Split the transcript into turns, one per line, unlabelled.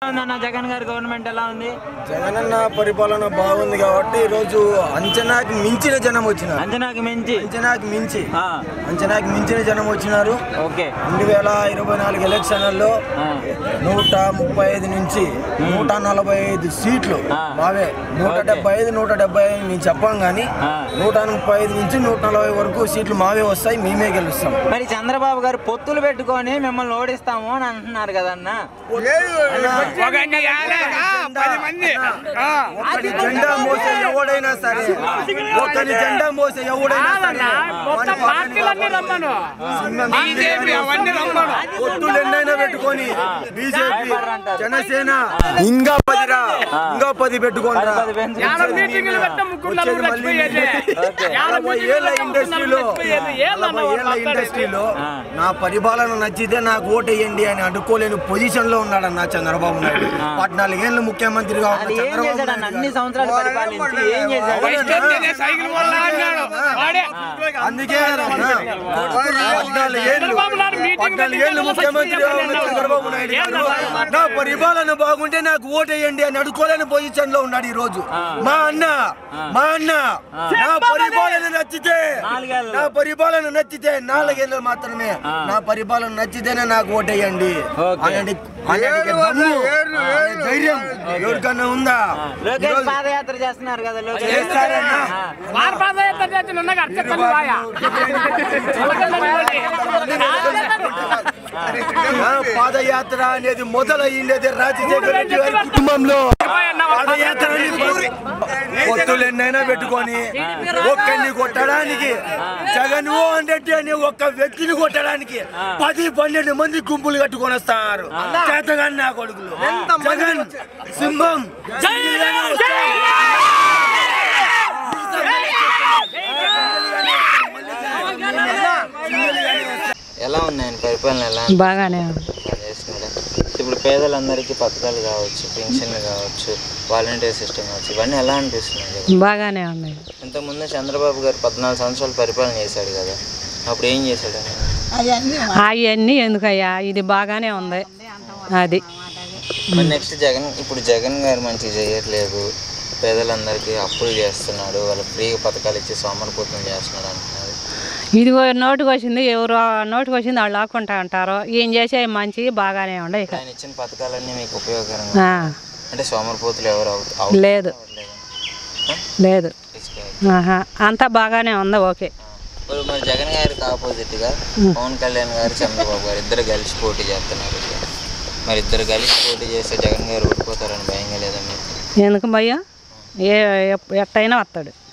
జగన్ గారి గవర్నమెంట్ ఎలా ఉంది?
జగనన్న పరిపాలన బాగుంది కాబట్టి ఈరోజు అంచనాకి మించిన జనం వచ్చినారు.
అంచనాకి మించి?
అంచనాకి మించి.
ఆ,
అంచనాకి మించిన జనం వచ్చినారు.
ఓకే.
రెండు వేల ఇరవై నాలుగు ఎలక్షన్లలో నూట ముప్పై ఐదు నుంచి నూట నలభై ఐదు సీట్లు. మావే. నూట. డెబ్బై ఐదు నూట డెబ్బై ఐదు మేము చెప్పాం కానీ. నూట ముప్పై ఐదు నుంచి నూట నలభై వరకు సీట్లు మావే వస్తాయి మేమే గెలుస్తాం.
మరి చంద్రబాబు గారు పొత్తులు పెట్టుకొని మిమ్మల్ని ఓడిస్తాము అని అంటున్నారు కదన్న.
మంది. ఆ.
ఒకరి జెండా మోసే ఎవడైనా సరే ఒకరి జెండా మోసే ఎవడైనా సరే
మొత్తం పార్టీలన్నీ రమ్మను.
సింహం
బీజేపీ అవన్నీ రమ్మను.
పొత్తులు ఎన్నైనా పెట్టుకొని బీజేపీ జనసేన ఇంకా పదిరా ఇంకా పది పెట్టుకోండి ఏళ్ళ ఇండస్ట్రీలో
ఏళ్ళ
ఇండస్ట్రీలో. నా పరిపాలన నచ్చితే నాకు ఓటేయండి అని అడ్డుకోలేని పొజిషన్లో ఉన్నాడు అన్న చంద్రబాబు నాయుడు పద్నాలుగేళ్ళు ముఖ్యమంత్రిగా
అన్న. సంవత్సరాలు
అందుకే పద్నాలుగేళ్ళు
పెట్టి
ముఖ్యమంత్రిగా ఉన్న చంద్రబాబు నాయుడు గారు నా పరిపాలన బాగుంటే నాకు ఓటేయండి అని అడుకోలేని పొజిషన్లో ఉన్నాడు ఈ రోజు మా అన్న మా అన్న నా నచ్చితే. నా పరిపాలన నచ్చితే నాలుగేళ్ళు మాత్రమే. నా పరిపాలన నచ్చితేనే నాకు ఓటేయండి. ధైర్యం. ఎవరికన్నా ఉందా?
పాదయాత్ర చేస్తున్నారు కదా
పాదయాత్ర
పాదయాత్ర అనేది మొదలయ్యిండేది రాజశేఖర రెడ్డి గారి కుటుంబంలో. పాదయాత్ర అనేది పొత్తులు ఎన్నైనా పెట్టుకొని ఒక్కరిని కొట్టడానికి జగన్మోహన్ రెడ్డి అనే ఒక్క వ్యక్తిని కొట్టడానికి పది పన్నెండు మంది గుంపులు కట్టుకొని వస్తారు. చేతగాని నా కొడుకులు. జగన్ సింహం.
ఎలా ఉన్నాయని పరిపాలన ఎలా
బాగానే ఉంది.
చేస్తున్నాడు ఇప్పుడు పేదలందరికీ పథకాలు కావచ్చు పెన్షన్లు కావచ్చు వాలంటీర్ సిస్టమ్ కావచ్చు ఇవన్నీ ఎలా అనిపిస్తున్నాయి
బాగానే ఉంది
ఇంతకుముందు చంద్రబాబు గారు పద్నాలుగు సంవత్సరాలు పరిపాలన చేశాడు కదా అప్పుడు ఏం చేశాడు?
అవన్నీ ఎందుకయ్యా? ఇది బాగానే ఉంది. అది.
మరి నెక్స్ట్ జగన్ ఇప్పుడు జగన్ గారు మంచిగా చేయట్లేదు. పేదలందరికీ అప్పులు చేస్తున్నాడు వాళ్ళ ఫ్రీగా పథకాలు ఇచ్చి సోమరిపోతం చేస్తున్నాడు అంటున్నారు.
ఇది నోటుకు వచ్చింది ఎవరు నోటుకు వచ్చింది వాళ్ళు ఆకుంటా అంటారు ఏం చేసే మంచి బాగానే ఉండే ఇక.
ఆయన ఇచ్చిన పథకాలన్నీ మీకు ఉపయోగకరంగా అంటే సోమరిపోతులు ఎవరు అవు- అవు-
లేదు. లేదు. ఆహా అంతా బాగానే ఉంది? ఓకే.
ఇప్పుడు మరి జగన్ గారికి ఆపోజిట్గా పవన్ కళ్యాణ్ గారు చంద్రబాబు గారు ఇద్దరు కలిసి పోటీ చేస్తున్నారు ఇక్కడ. మరి ఇద్దరు కలిసి పోటీ చేస్తే జగన్ గారు ఓడిపోతారని భయంగా లేదా మీకు?
ఎందుకు భయ్యా ఏ ఎప్- ఎట్టయినా వస్తాడు.